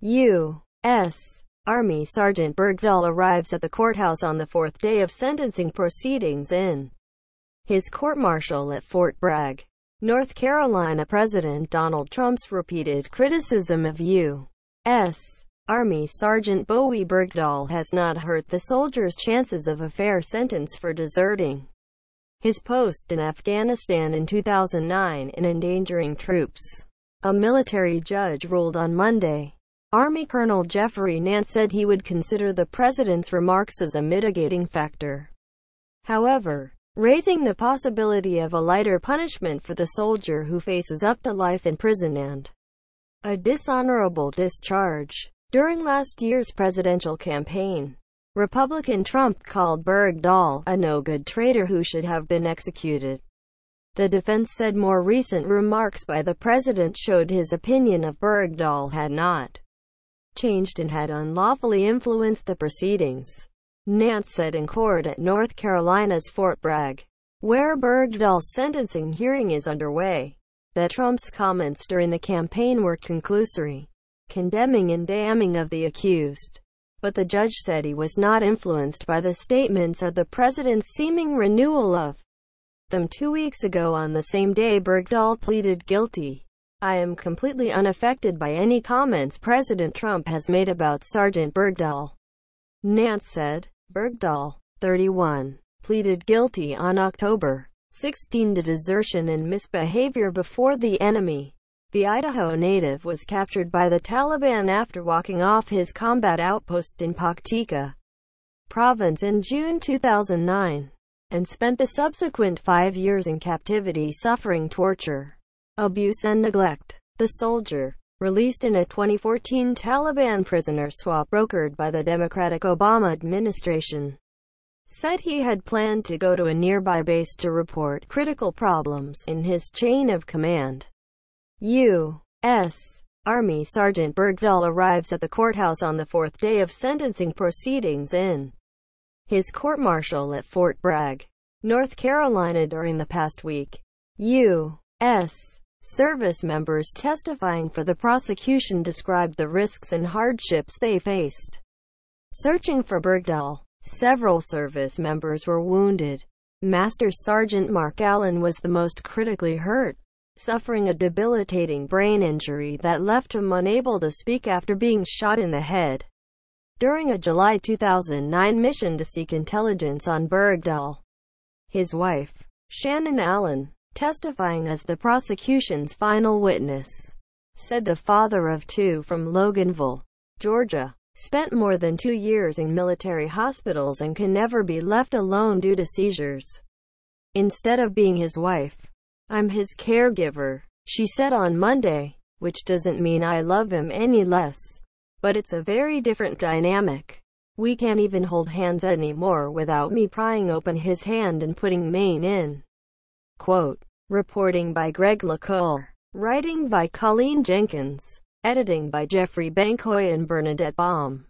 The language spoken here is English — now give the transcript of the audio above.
U.S. Army Sergeant Bergdahl arrives at the courthouse on the fourth day of sentencing proceedings in his court-martial at Fort Bragg. North Carolina President Donald Trump's repeated criticism of U.S. Army Sergeant Bowe Bergdahl has not hurt the soldier's chances of a fair sentence for deserting his post in Afghanistan in 2009 and endangering troops. A military judge ruled on Monday. Army Colonel Jeffery Nance said he would consider the president's remarks as a mitigating factor. However, raising the possibility of a lighter punishment for the soldier who faces up to life in prison and a dishonorable discharge. During last year's presidential campaign, Republican Trump called Bergdahl a no-good traitor who should have been executed. The defense said more recent remarks by the president showed his opinion of Bergdahl had not changed and had unlawfully influenced the proceedings. Nance said in court at North Carolina's Fort Bragg, where Bergdahl's sentencing hearing is underway, that Trump's comments during the campaign were conclusory, condemning and damning of the accused. But the judge said he was not influenced by the statements or the president's seeming renewal of them two weeks ago on the same day Bergdahl pleaded guilty. I am completely unaffected by any comments President Trump has made about Sergeant Bergdahl. Nance said. Bergdahl, 31, pleaded guilty on October 16 to desertion and misbehavior before the enemy. The Idaho native was captured by the Taliban after walking off his combat outpost in Paktika province in June 2009, and spent the subsequent five years in captivity suffering torture abuse and neglect. The soldier, released in a 2014 Taliban prisoner swap brokered by the Democratic Obama administration, said he had planned to go to a nearby base to report critical problems in his chain of command. U.S. Army Sergeant Bergdahl arrives at the courthouse on the fourth day of sentencing proceedings in his court-martial at Fort Bragg, North Carolina during the past week. U.S. Service members testifying for the prosecution described the risks and hardships they faced. Searching for Bergdahl, several service members were wounded. Master Sergeant Mark Allen was the most critically hurt, suffering a debilitating brain injury that left him unable to speak after being shot in the head. During a July 2009 mission to seek intelligence on Bergdahl, his wife, Shannon Allen, testifying as the prosecution's final witness, said the father of two from Loganville, Georgia, spent more than two years in military hospitals and can never be left alone due to seizures. Instead of being his wife, I'm his caregiver, she said on Monday, which doesn't mean I love him any less, but it's a very different dynamic. We can't even hold hands anymore without me prying open his hand and putting mine in. Quote, Reporting by Greg LaCour. Writing by Colleen Jenkins. Editing by Jeffrey Benkoe and Bernadette Baum.